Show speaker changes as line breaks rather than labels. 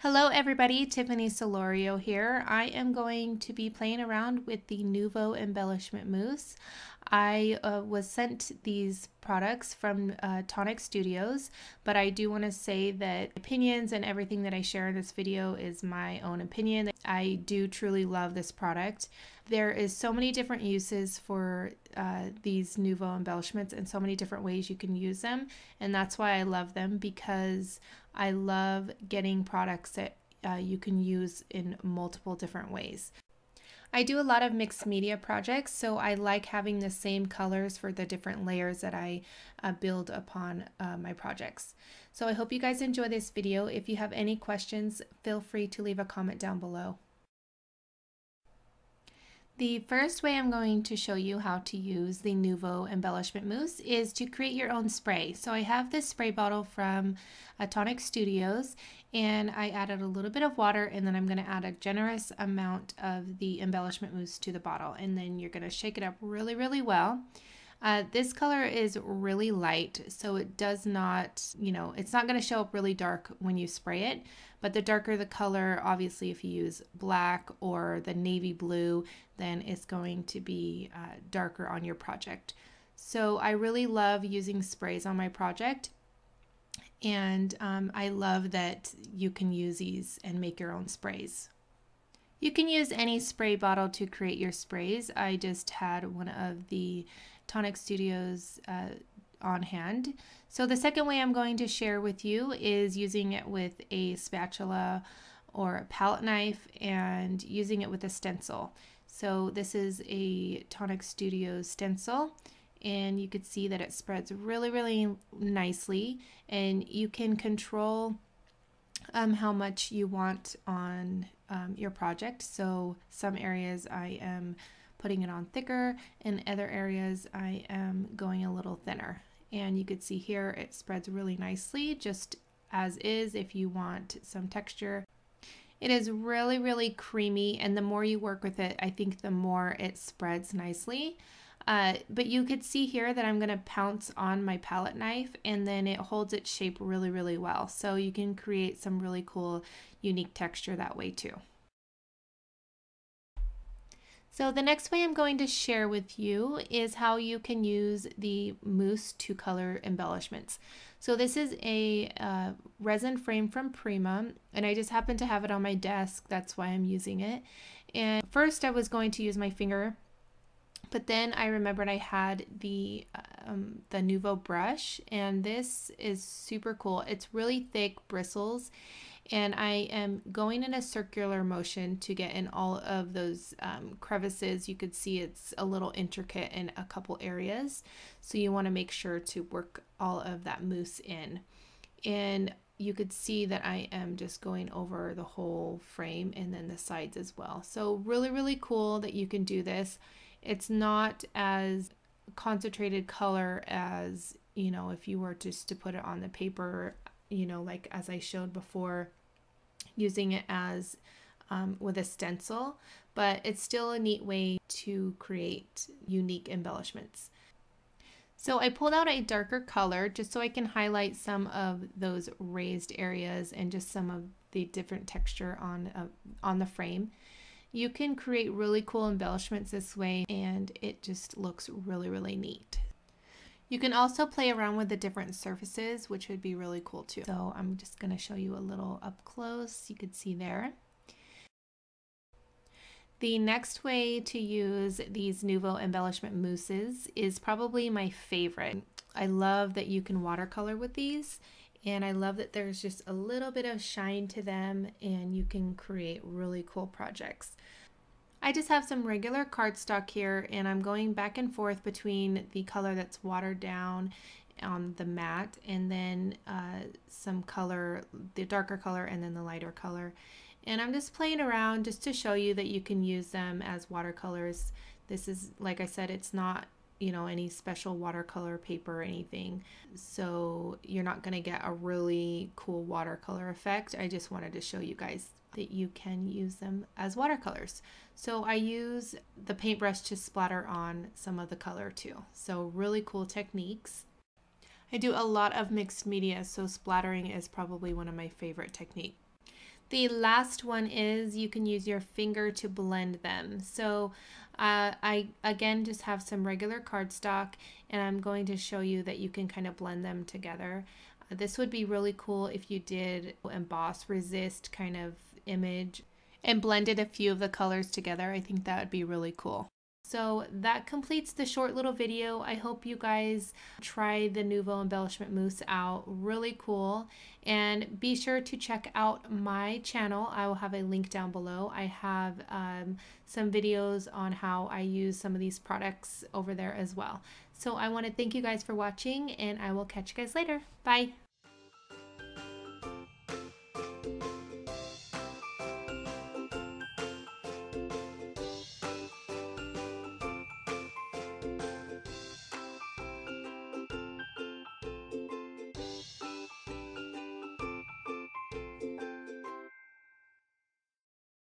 Hello everybody, Tiffany Solorio here. I am going to be playing around with the Nuvo Embellishment Mousse. I uh, was sent these products from uh, Tonic Studios, but I do want to say that opinions and everything that I share in this video is my own opinion. I do truly love this product. There is so many different uses for uh, these Nuvo embellishments and so many different ways you can use them, and that's why I love them because I love getting products that uh, you can use in multiple different ways. I do a lot of mixed media projects, so I like having the same colors for the different layers that I uh, build upon uh, my projects. So I hope you guys enjoy this video. If you have any questions, feel free to leave a comment down below. The first way I'm going to show you how to use the Nuvo Embellishment Mousse is to create your own spray. So I have this spray bottle from a Tonic Studios and I added a little bit of water and then I'm going to add a generous amount of the embellishment mousse to the bottle and then you're going to shake it up really really well. Uh, this color is really light, so it does not, you know, it's not going to show up really dark when you spray it, but the darker the color, obviously if you use black or the navy blue, then it's going to be uh, darker on your project. So I really love using sprays on my project and um, I love that you can use these and make your own sprays. You can use any spray bottle to create your sprays. I just had one of the Tonic Studios uh, on hand. So the second way I'm going to share with you is using it with a spatula or a palette knife and using it with a stencil. So this is a Tonic Studios stencil and you could see that it spreads really really nicely and you can control um, how much you want on um, your project so some areas I am putting it on thicker. In other areas, I am going a little thinner. And you could see here it spreads really nicely, just as is if you want some texture. It is really, really creamy, and the more you work with it, I think the more it spreads nicely. Uh, but you could see here that I'm going to pounce on my palette knife and then it holds its shape really, really well. So you can create some really cool, unique texture that way too. So the next way I'm going to share with you is how you can use the mousse to color embellishments. So this is a uh, resin frame from Prima and I just happen to have it on my desk. That's why I'm using it. And first I was going to use my finger but then I remembered I had the um, the Nuvo brush and this is super cool. It's really thick bristles and I am going in a circular motion to get in all of those um, crevices. You could see it's a little intricate in a couple areas, so you want to make sure to work all of that mousse in. And you could see that I am just going over the whole frame and then the sides as well. So really, really cool that you can do this. It's not as concentrated color as, you know, if you were just to put it on the paper, you know, like as I showed before, using it as um, with a stencil, but it's still a neat way to create unique embellishments. So I pulled out a darker color just so I can highlight some of those raised areas and just some of the different texture on, uh, on the frame. You can create really cool embellishments this way and it just looks really, really neat. You can also play around with the different surfaces, which would be really cool too. So I'm just going to show you a little up close. You could see there. The next way to use these Nuvo embellishment mousses is probably my favorite. I love that you can watercolor with these and I love that there's just a little bit of shine to them and you can create really cool projects. I just have some regular cardstock here and I'm going back and forth between the color that's watered down on the mat and then uh, some color, the darker color and then the lighter color. And I'm just playing around just to show you that you can use them as watercolors. This is, like I said, it's not you know any special watercolor paper or anything so you're not going to get a really cool watercolor effect I just wanted to show you guys that you can use them as watercolors. So I use the paintbrush to splatter on some of the color too. So really cool techniques. I do a lot of mixed media, so splattering is probably one of my favorite techniques. The last one is you can use your finger to blend them. So uh, I again just have some regular cardstock and I'm going to show you that you can kind of blend them together. Uh, this would be really cool if you did emboss resist kind of image and blended a few of the colors together. I think that would be really cool. So that completes the short little video. I hope you guys try the Nuvo Embellishment Mousse out. Really cool. And be sure to check out my channel. I will have a link down below. I have um, some videos on how I use some of these products over there as well. So I want to thank you guys for watching and I will catch you guys later. Bye.